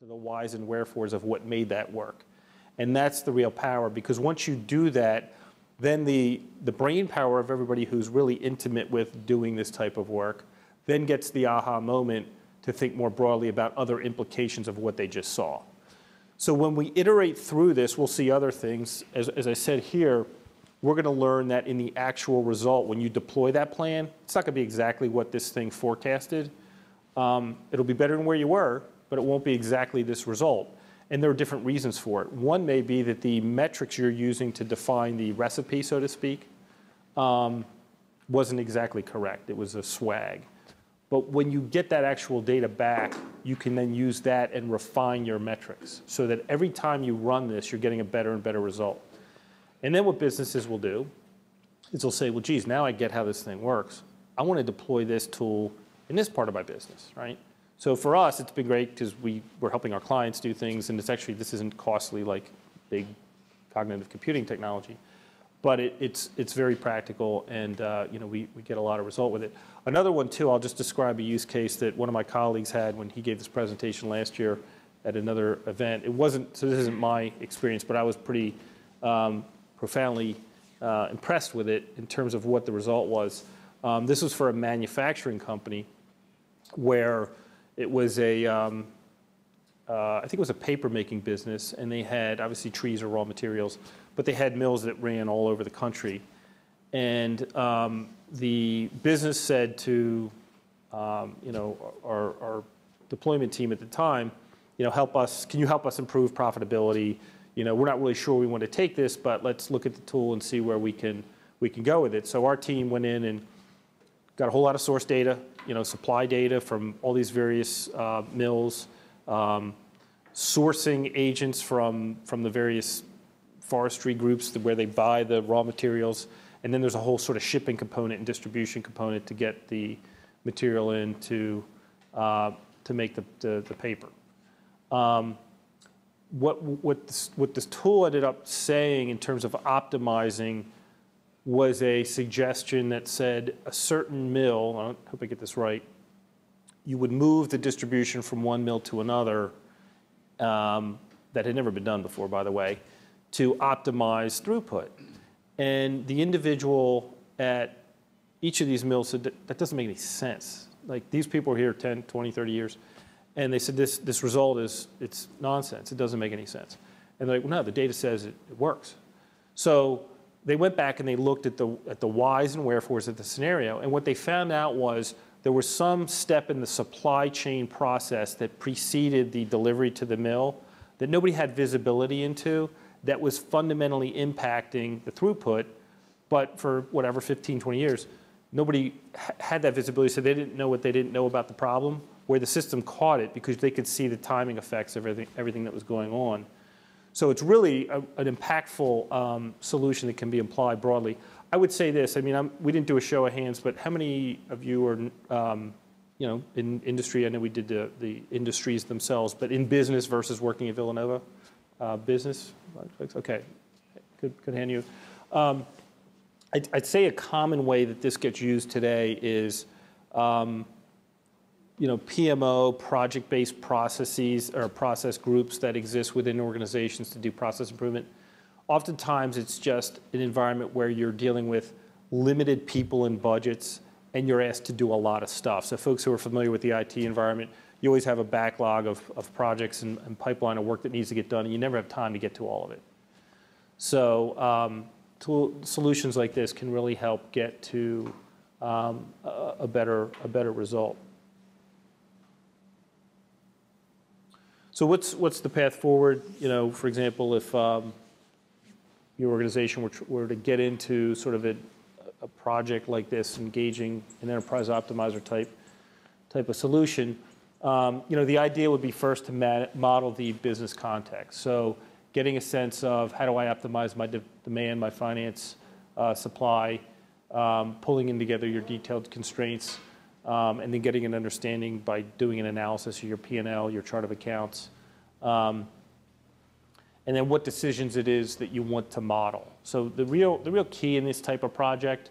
to the whys and wherefores of what made that work. And that's the real power because once you do that, then the, the brain power of everybody who's really intimate with doing this type of work then gets the aha moment to think more broadly about other implications of what they just saw. So when we iterate through this, we'll see other things. As, as I said here, we're going to learn that in the actual result, when you deploy that plan, it's not going to be exactly what this thing forecasted. Um, it'll be better than where you were, but it won't be exactly this result. And there are different reasons for it. One may be that the metrics you're using to define the recipe, so to speak, um, wasn't exactly correct. It was a swag. But when you get that actual data back, you can then use that and refine your metrics so that every time you run this, you're getting a better and better result. And then what businesses will do is they'll say, well, geez, now I get how this thing works. I want to deploy this tool in this part of my business, right? So for us, it's been great because we, we're helping our clients do things, and it's actually, this isn't costly like big cognitive computing technology but it, it's, it's very practical and uh, you know, we, we get a lot of result with it. Another one too, I'll just describe a use case that one of my colleagues had when he gave this presentation last year at another event. It wasn't, so this isn't my experience, but I was pretty um, profoundly uh, impressed with it in terms of what the result was. Um, this was for a manufacturing company where it was a, um, uh, I think it was a paper making business and they had obviously trees or raw materials but they had mills that ran all over the country. And um, the business said to, um, you know, our, our, deployment team at the time, you know, help us, can you help us improve profitability? You know, we're not really sure we want to take this, but let's look at the tool and see where we can, we can go with it. So our team went in and got a whole lot of source data, you know, supply data from all these various uh, mills, um, sourcing agents from, from the various forestry groups where they buy the raw materials. And then there's a whole sort of shipping component and distribution component to get the material in to, uh, to make the, the, the paper. Um, what, what, this, what this tool ended up saying in terms of optimizing was a suggestion that said a certain mill, I hope I get this right, you would move the distribution from one mill to another um, that had never been done before, by the way, to optimize throughput. And the individual at each of these mills said, that, that doesn't make any sense. Like these people are here 10, 20, 30 years. And they said, this, this result is, it's nonsense. It doesn't make any sense. And they're like, well, no, the data says it, it works. So they went back and they looked at the, at the whys and wherefores of the scenario. And what they found out was there was some step in the supply chain process that preceded the delivery to the mill that nobody had visibility into that was fundamentally impacting the throughput, but for whatever, 15, 20 years, nobody had that visibility, so they didn't know what they didn't know about the problem, where the system caught it because they could see the timing effects of everything, everything that was going on. So it's really a, an impactful um, solution that can be applied broadly. I would say this, I mean, I'm, we didn't do a show of hands, but how many of you are, um, you know, in industry, I know we did the, the industries themselves, but in business versus working at Villanova? Uh, business, okay, good hand you. Um, I'd, I'd, say a common way that this gets used today is, um, you know, PMO, project-based processes or process groups that exist within organizations to do process improvement. Oftentimes, it's just an environment where you're dealing with limited people and budgets, and you're asked to do a lot of stuff. So folks who are familiar with the IT environment, you always have a backlog of, of projects and, and, pipeline of work that needs to get done, and you never have time to get to all of it. So um, tool, solutions like this can really help get to um, a, a, better, a better result. So what's, what's the path forward? You know, for example, if um, your organization were, were to get into sort of a, a project like this, engaging an enterprise optimizer type, type of solution, um, you know, the idea would be first to model the business context. So getting a sense of how do I optimize my de demand, my finance, uh, supply, um, pulling in together your detailed constraints, um, and then getting an understanding by doing an analysis of your P&L, your chart of accounts, um, and then what decisions it is that you want to model. So the real, the real key in this type of project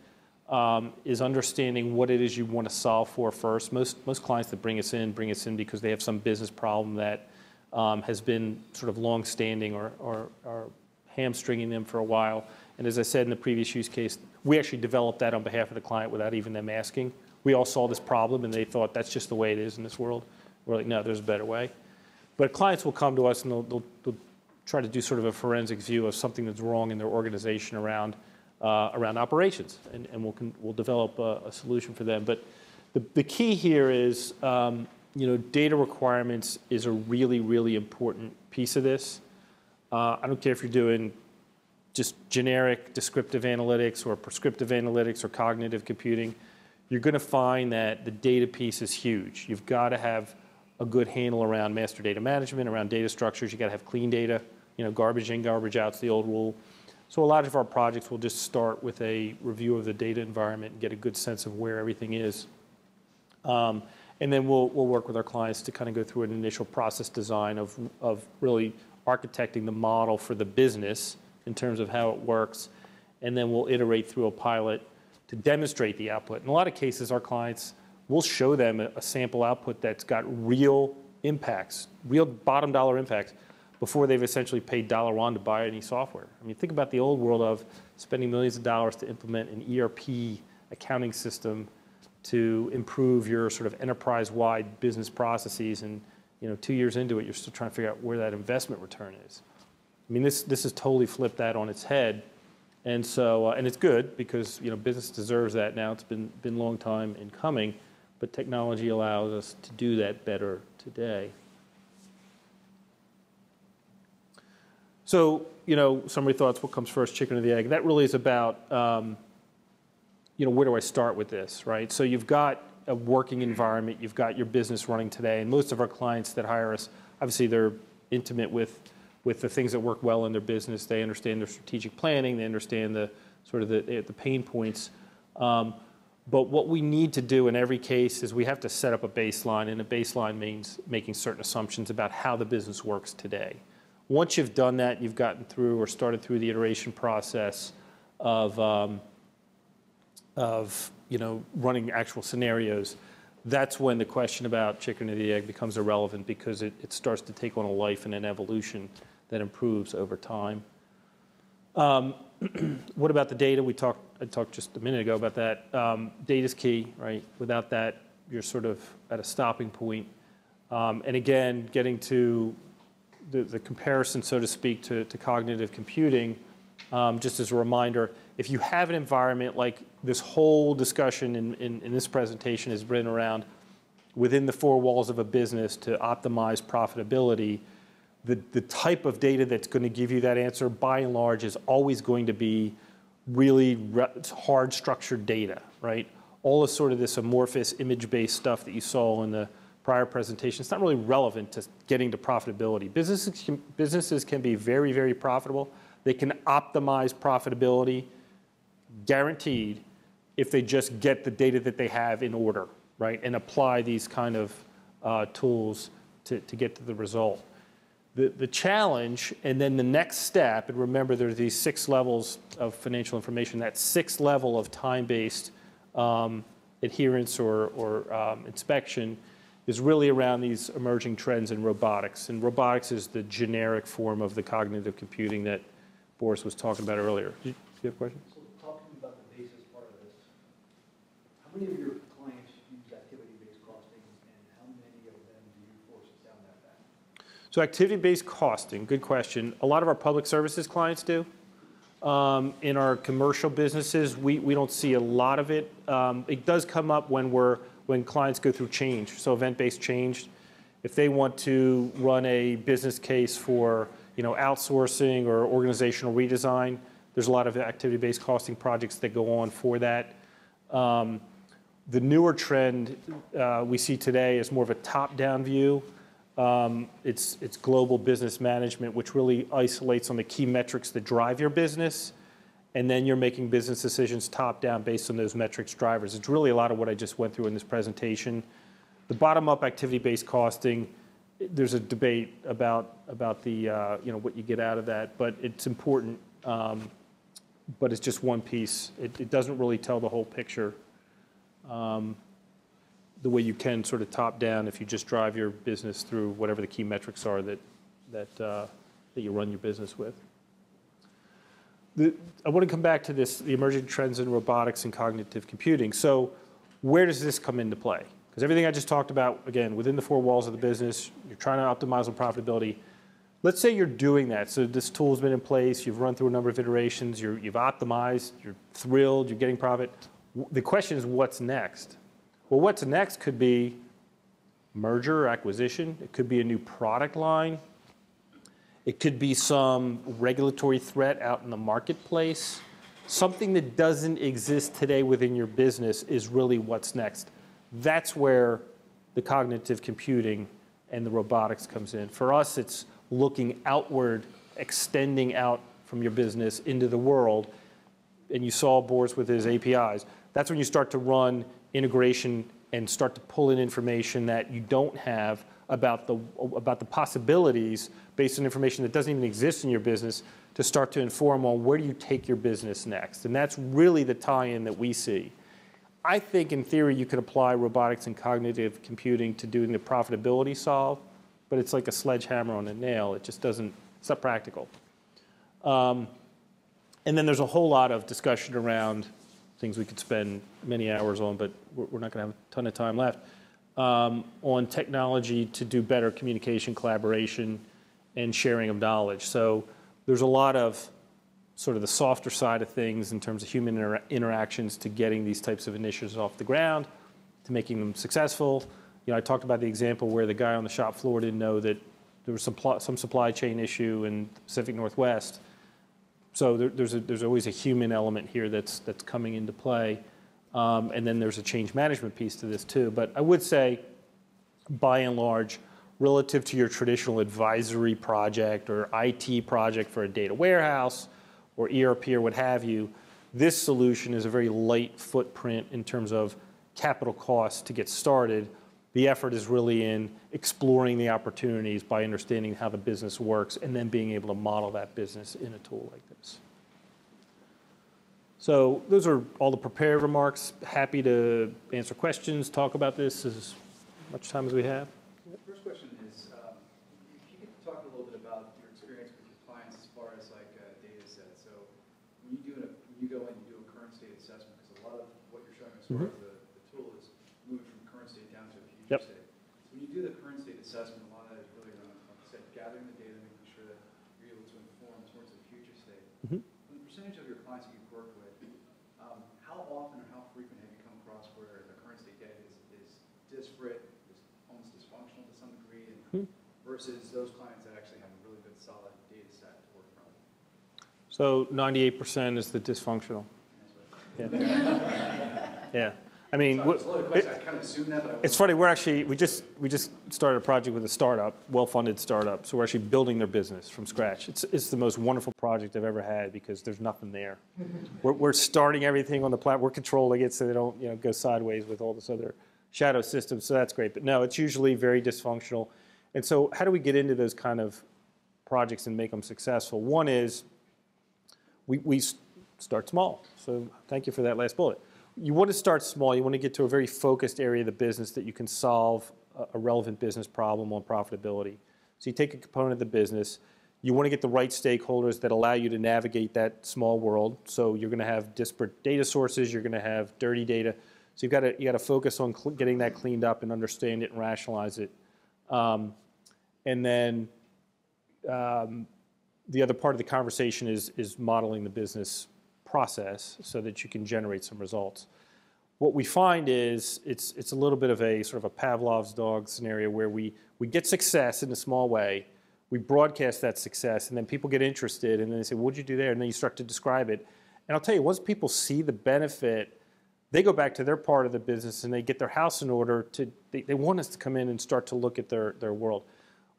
um, is understanding what it is you want to solve for first. Most, most clients that bring us in bring us in because they have some business problem that um, has been sort of long-standing or, or, or hamstringing them for a while. And as I said in the previous use case, we actually developed that on behalf of the client without even them asking. We all saw this problem and they thought that's just the way it is in this world. We're like, no, there's a better way. But clients will come to us and they'll, they'll, they'll try to do sort of a forensic view of something that's wrong in their organization around, uh, around operations. And, and we'll, we'll develop a, a solution for them. But the, the key here is, um, you know, data requirements is a really, really important piece of this. Uh, I don't care if you're doing just generic descriptive analytics or prescriptive analytics or cognitive computing, you're going to find that the data piece is huge. You've got to have a good handle around master data management, around data structures. You've got to have clean data. You know, garbage in, garbage out's the old rule. So a lot of our projects will just start with a review of the data environment and get a good sense of where everything is. Um, and then we'll, we'll work with our clients to kind of go through an initial process design of, of really architecting the model for the business in terms of how it works. And then we'll iterate through a pilot to demonstrate the output. In a lot of cases, our clients will show them a, sample output that's got real impacts, real bottom dollar impacts, before they've essentially paid dollar one to buy any software. I mean, think about the old world of spending millions of dollars to implement an ERP accounting system to improve your sort of enterprise-wide business processes. And you know, two years into it, you're still trying to figure out where that investment return is. I mean, this, this has totally flipped that on its head. And so, uh, and it's good because, you know, business deserves that now. It's been, been a long time in coming, but technology allows us to do that better today. So, you know, summary thoughts, what comes first, chicken or the egg? That really is about, um, you know, where do I start with this, right? So you've got a working environment, you've got your business running today, and most of our clients that hire us, obviously they're intimate with with the things that work well in their business. They understand their strategic planning. They understand the sort of the, the pain points. Um, but what we need to do in every case is we have to set up a baseline, and a baseline means making certain assumptions about how the business works today. Once you've done that, you've gotten through or started through the iteration process of, um, of you know, running actual scenarios, that's when the question about chicken or the egg becomes irrelevant because it, it starts to take on a life and an evolution that improves over time. Um, what about the data? We talked, I talked just a minute ago about that. Um, data is key, right? Without that, you're sort of at a stopping point. Um, and again, getting to the, comparison, so to speak, to, cognitive computing, just as a reminder, if you have an environment like this whole discussion in this presentation has been around within the four walls of a business to optimize profitability, the, the type of data that's going to give you that answer, by and large, is always going to be really hard structured data, right? All of sort of this amorphous image-based stuff that you saw in the prior presentation, it's not really relevant to getting to profitability. Businesses can, businesses can be very, very profitable. They can optimize profitability, guaranteed, if they just get the data that they have in order, right? And apply these kind of uh, tools to, to get to the result the, the challenge and then the next step, and remember there are these six levels of financial information, that sixth level of time-based um, adherence or, or um, inspection is really around these emerging trends in robotics. And robotics is the generic form of the cognitive computing that Boris was talking about earlier. Do you, you have a question? So talking about the basis part of this, how many of your So activity-based costing, good question. A lot of our public services clients do. Um, in our commercial businesses, we, we don't see a lot of it. Um, it does come up when we're when clients go through change. So event-based change, if they want to run a business case for you know outsourcing or organizational redesign, there's a lot of activity-based costing projects that go on for that. Um, the newer trend uh, we see today is more of a top-down view. Um, it's, it's global business management, which really isolates on the key metrics that drive your business. And then you're making business decisions top down based on those metrics drivers. It's really a lot of what I just went through in this presentation. The bottom up activity based costing, there's a debate about, about the, uh, you know, what you get out of that, but it's important. Um, but it's just one piece. It, it, doesn't really tell the whole picture. Um, the way you can sort of top down if you just drive your business through whatever the key metrics are that, that, uh, that you run your business with. The, I want to come back to this, the emerging trends in robotics and cognitive computing. So where does this come into play? Because everything I just talked about, again, within the four walls of the business, you're trying to optimize on profitability. Let's say you're doing that. So this tool's been in place, you've run through a number of iterations, you're, you've optimized, you're thrilled, you're getting profit. The question is, what's next? Well, what's next could be merger or acquisition. It could be a new product line. It could be some regulatory threat out in the marketplace. Something that doesn't exist today within your business is really what's next. That's where the cognitive computing and the robotics comes in. For us, it's looking outward, extending out from your business into the world. And you saw Boris with his APIs. That's when you start to run integration and start to pull in information that you don't have about the, about the possibilities based on information that doesn't even exist in your business to start to inform on where do you take your business next. And that's really the tie-in that we see. I think in theory you could apply robotics and cognitive computing to doing the profitability solve, but it's like a sledgehammer on a nail. It just doesn't, it's not practical. Um, and then there's a whole lot of discussion around things we could spend many hours on, but we're, not going to have a ton of time left, um, on technology to do better communication, collaboration, and sharing of knowledge. So there's a lot of sort of the softer side of things in terms of human inter interactions to getting these types of initiatives off the ground, to making them successful. You know, I talked about the example where the guy on the shop floor didn't know that there was some, some supply chain issue in Pacific Northwest. So there, there's, a, there's always a human element here that's, that's coming into play. Um, and then there's a change management piece to this too. But I would say, by and large, relative to your traditional advisory project or IT project for a data warehouse or ERP or what have you, this solution is a very light footprint in terms of capital costs to get started. The effort is really in exploring the opportunities by understanding how the business works and then being able to model that business in a tool like this. So those are all the prepared remarks. Happy to answer questions, talk about this as much time as we have. First question is, um, if you could talk a little bit about your experience with your clients as far as like uh, data set. So when you do a, when you go in and do a current state assessment, because a lot of what you're showing us far Mhm. as the, the tool is moving from current state down to a future Yep. when you do the current state assessment, a lot of that is really around, like I said, gathering the data, making sure that you're able to inform towards the future state. Mhm. From the percentage of your clients that you've worked with, um, how often or how frequent have you come across where the current state data is, is disparate, is almost dysfunctional to some degree, and Hmm. versus those clients that actually have a really good solid data set to work from? So 98% is the dysfunctional. Yeah. Yeah. I mean, Sorry, it's a wh- loaded question, I kind of assumed that, but I It's funny, we're actually, we just, we just started a project with a startup, well-funded startup, so we're actually building their business from scratch. It's, it's the most wonderful project I've ever had because there's nothing there. We're, we're starting everything on the platform, we're controlling it so they don't, you know, go sideways with all this other shadow systems, so that's great. But no, it's usually very dysfunctional. And so how do we get into those kind of projects and make them successful? One is, we, we start small. So thank you for that last bullet. You want to start small. You want to get to a very focused area of the business that you can solve a, relevant business problem on profitability. So you take a component of the business. You want to get the right stakeholders that allow you to navigate that small world. So you're going to have disparate data sources. You're going to have dirty data. So you've got to you got to focus on getting that cleaned up and understand it and rationalize it. Um, and then um, the other part of the conversation is, is modeling the business process so that you can generate some results. What we find is it's, it's a little bit of a sort of a Pavlov's dog scenario where we, we get success in a small way, we broadcast that success, and then people get interested, and then they say, what'd you do there? And then you start to describe it. And I'll tell you, once people see the benefit, they go back to their part of the business and they get their house in order to, they, they want us to come in and start to look at their, their world.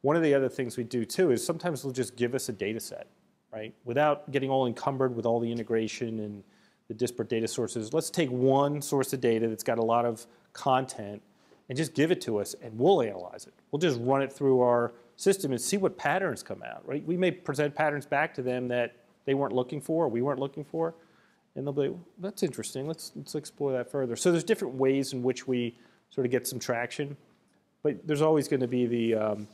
One of the other things we do too is sometimes they'll just give us a data set, right? Without getting all encumbered with all the integration and the disparate data sources. Let's take one source of data that's got a lot of content and just give it to us and we'll analyze it. We'll just run it through our system and see what patterns come out, right? We may present patterns back to them that they weren't looking for or we weren't looking for. And they'll be, that's interesting. Let's, let's explore that further. So there's different ways in which we sort of get some traction. But there's always going to be the, um,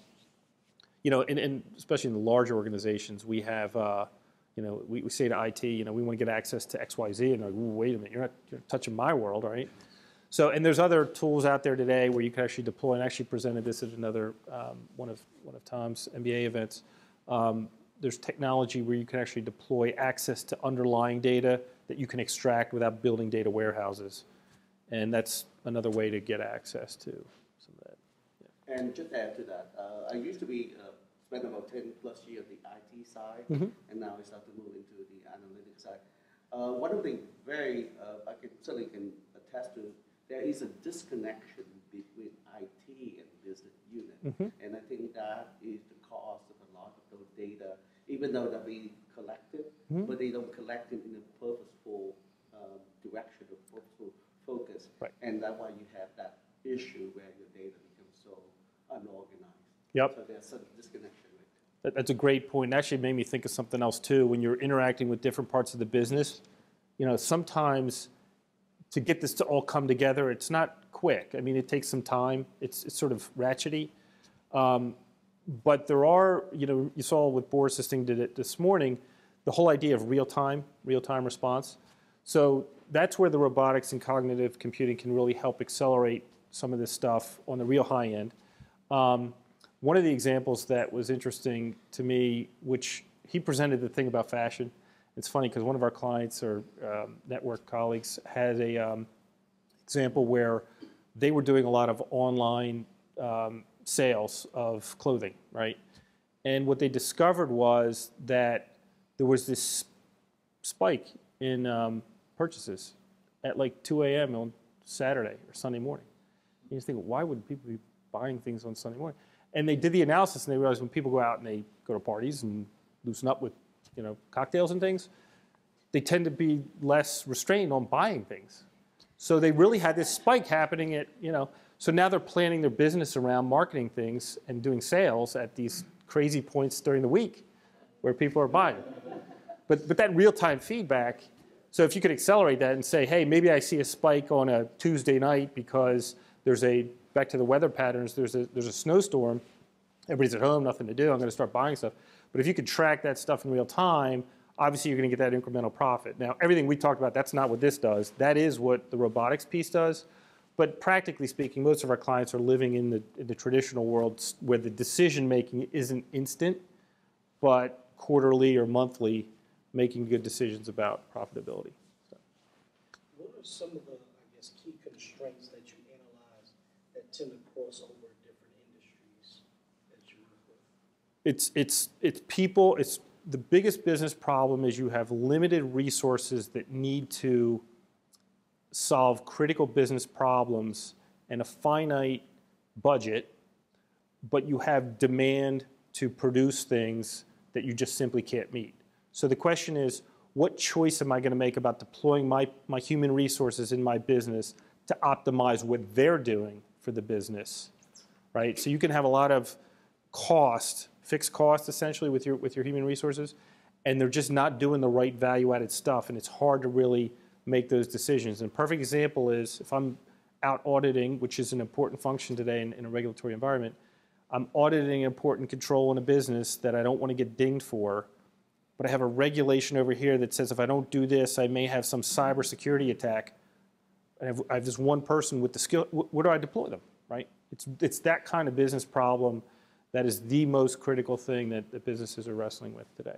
you know, and, and especially in the larger organizations, we have, uh, you know, we, we say to IT, you know, we want to get access to X, Y, Z, and they're like, wait a minute, you're not you're touching my world, right? So, and there's other tools out there today where you can actually deploy, and I actually presented this at another, um, one of, one of Tom's MBA events. Um, there's technology where you can actually deploy access to underlying data that you can extract without building data warehouses. And that's another way to get access to. And just add to that, uh, I used to be, uh, spent about ten plus years on the IT side, Mhm. and now I start to move into the analytics side. Uh, one of the very, uh, I can, certainly can attest to, there is a disconnection between IT and business unit. Mhm. And I think that is the cause of a lot of those data, even though they're being collected, Mhm. but they don't collect it in a purposeful, um, direction or purposeful focus. Right. And that's why you have that issue where your data unorganized. Yep. So there's some disconnection That, that's a great point. It actually made me think of something else too. When you're interacting with different parts of the business, you know, sometimes to get this to all come together, it's not quick. I mean, it takes some time. It's, it's sort of ratchety. Um, but there are, you know, you saw with Boris this thing did it this morning, the whole idea of real time, real time response. So that's where the robotics and cognitive computing can really help accelerate some of this stuff on the real high end. Um, one of the examples that was interesting to me, which he presented the thing about fashion. It's funny because one of our clients or um, network colleagues had a um, example where they were doing a lot of online um, sales of clothing, right? And what they discovered was that there was this spike in um, purchases at like 2 a.m. on Saturday or Sunday morning. And You think, why would people be buying things on Sunday morning? And they did the analysis and they realized when people go out and they go to parties and loosen up with, you know, cocktails and things, they tend to be less restrained on buying things. So they really had this spike happening at, you know, so now they're planning their business around marketing things and doing sales at these crazy points during the week where people are buying. But, but that real time feedback, so if you could accelerate that and say, hey, maybe I see a spike on a Tuesday night because there's a, back to the weather patterns, there's a, there's a snowstorm, everybody's at home, nothing to do, I'm going to start buying stuff. But if you could track that stuff in real time, obviously you're going to get that incremental profit. Now, everything we talked about, that's not what this does. That is what the robotics piece does. But practically speaking, most of our clients are living in the, in the traditional world where the decision making isn't instant, but quarterly or monthly making good decisions about profitability. So, What are some of the, I guess, key constraints that you analyze that tend to different industries that you work with? It's, it's, it's people, it's the biggest business problem is you have limited resources that need to solve critical business problems and a finite budget, but you have demand to produce things that you just simply can't meet. So the question is, what choice am I going to make about deploying my, my human resources in my business to optimize what they're doing for the business, right? So you can have a lot of cost, fixed cost essentially with your, with your human resources, and they're just not doing the right value-added stuff, and it's hard to really make those decisions. And a perfect example is if I'm out auditing, which is an important function today in, in a regulatory environment, I'm auditing important control in a business that I don't want to get dinged for, but I have a regulation over here that says if I don't do this, I may have some cybersecurity attack. I have, I have this one person with the skill. Where do I deploy them? Right? It's it's that kind of business problem that is the most critical thing that, that businesses are wrestling with today.